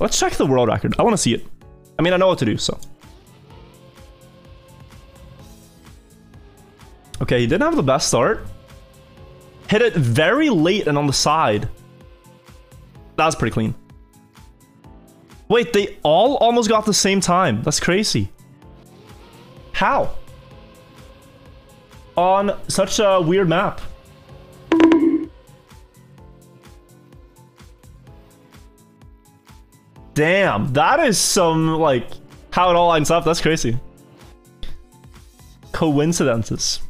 Let's check the world record. I want to see it. I mean, I know what to do, so. Okay, he didn't have the best start. Hit it very late and on the side. That was pretty clean. Wait, they all almost got the same time. That's crazy. How? On such a weird map. Damn, that is some, like, how it all lines up. That's crazy. Coincidences.